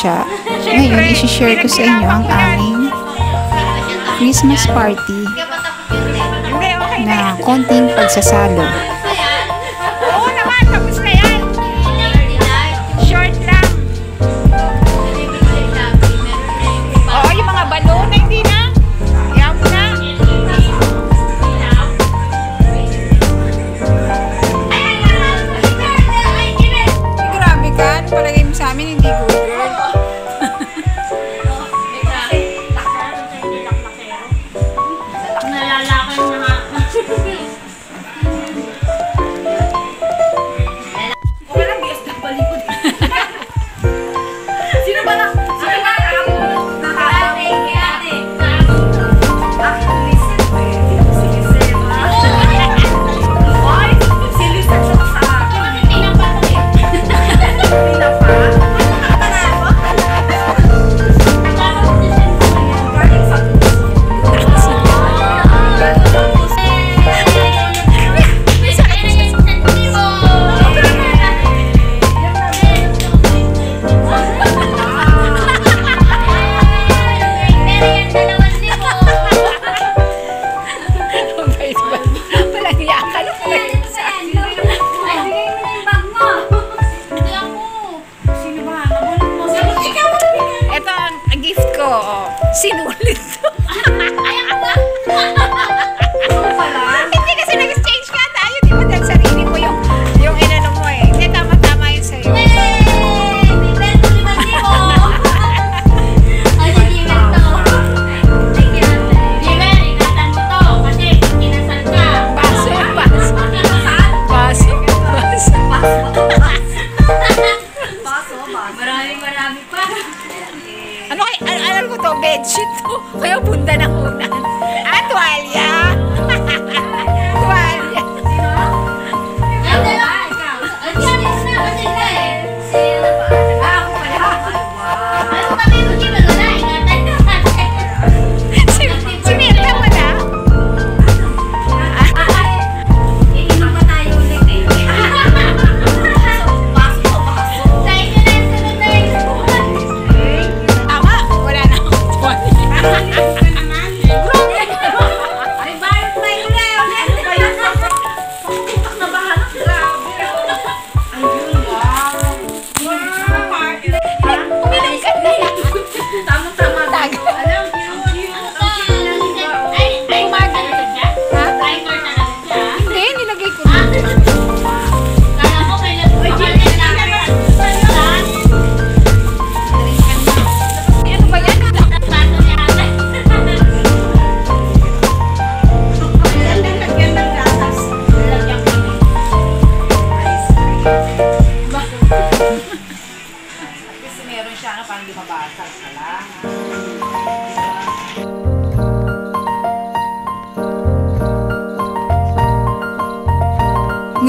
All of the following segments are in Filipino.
siya. Ngayon, isi-share ko sa inyo ang aming Christmas party na konting pagsasalo.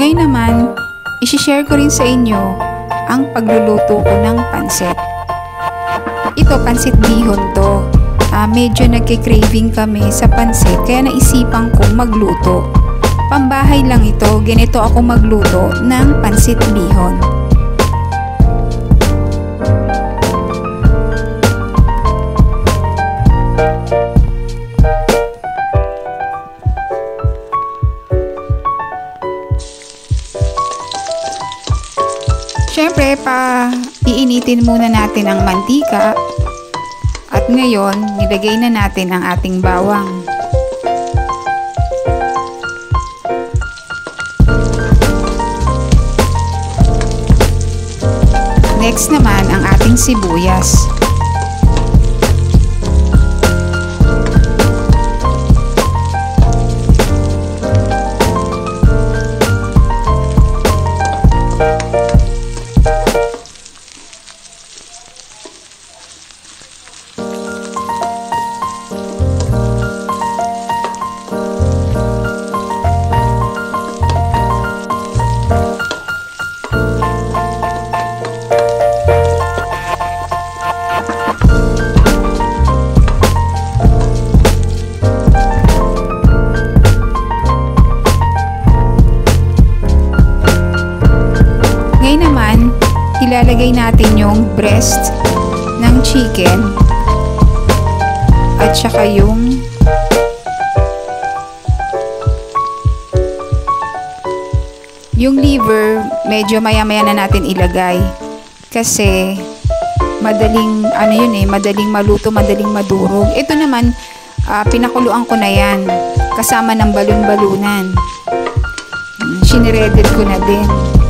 ngayon naman, isishare ko rin sa inyo ang pagluluto ko ng pansit. Ito, pansit bihon to. Uh, medyo nagkikraving kami sa pansit kaya naisipan kong magluto. Pambahay lang ito, ganito ako magluto ng pansit bihon. Siyempre, pa iinitin muna natin ang mantika. At ngayon, nilagay na natin ang ating bawang. Next naman ang ating sibuyas. ilalagay natin yung breast ng chicken at saka yung yung liver medyo maya maya na natin ilagay kasi madaling ano yun eh madaling maluto madaling madurog. Ito naman uh, pinakuluan ko na yan kasama ng balon-balunan. Siniredded ko na din.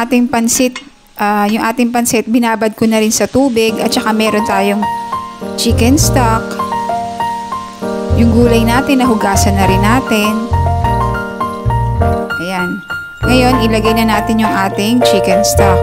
Ating pansit. ah, yung ating pansit, binabad ko na rin sa tubig at saka meron tayong chicken stock. Yung gulay natin, nahugasan na rin natin. Ayan. Ngayon, ilagay na natin yung ating chicken stock.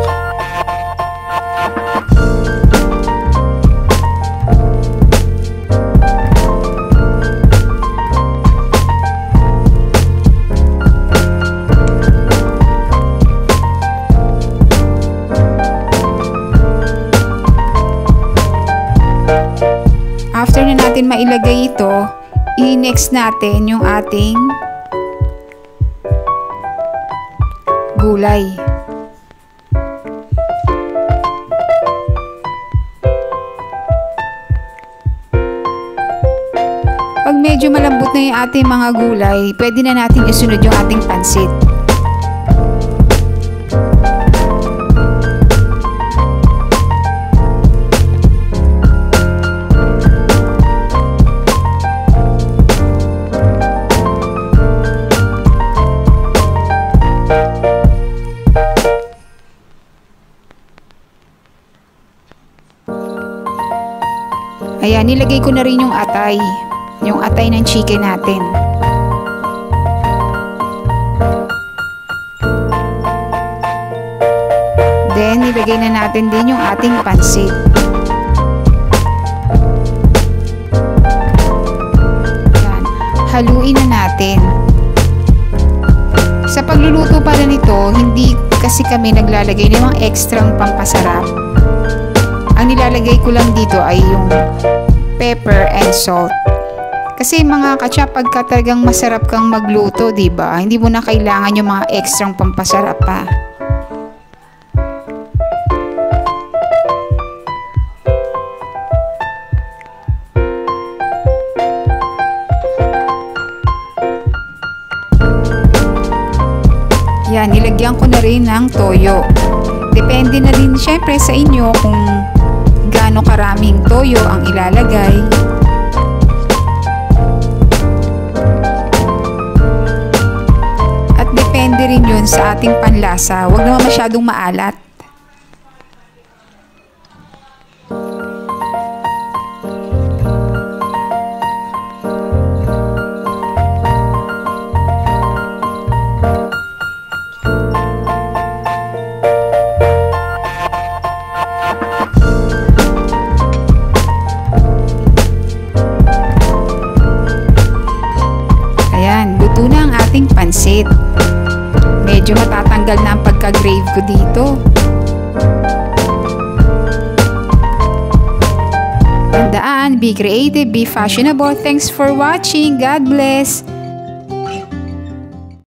Natin mailagay ito, i-next natin yung ating gulay. Pag medyo malambot na yung ating mga gulay, pwede na natin isunod yung ating pansit. Ayan, nilagay ko na rin yung atay. Yung atay ng chicken natin. Then, nilagay na natin din yung ating pansit. Ayan. Haluin na natin. Sa pagluluto para nito, hindi kasi kami naglalagay ng mga ekstrang pampasarap. Ang nilalagay ko lang dito ay yung pepper and salt. Kasi mga katsa, pagka talagang masarap kang magluto, ba? Hindi mo na kailangan yung mga ekstrang pampasarap pa. Yan, nilagyan ko na rin ng toyo. Depende na din syempre sa inyo kung gaano karaming toyo ang ilalagay. At depende rin yun sa ating panlasa. Huwag naman masyadong maalat. Medyo matatanggal na ang pagka-grave ko dito. Tandaan, be creative, be fashionable. Thanks for watching. God bless.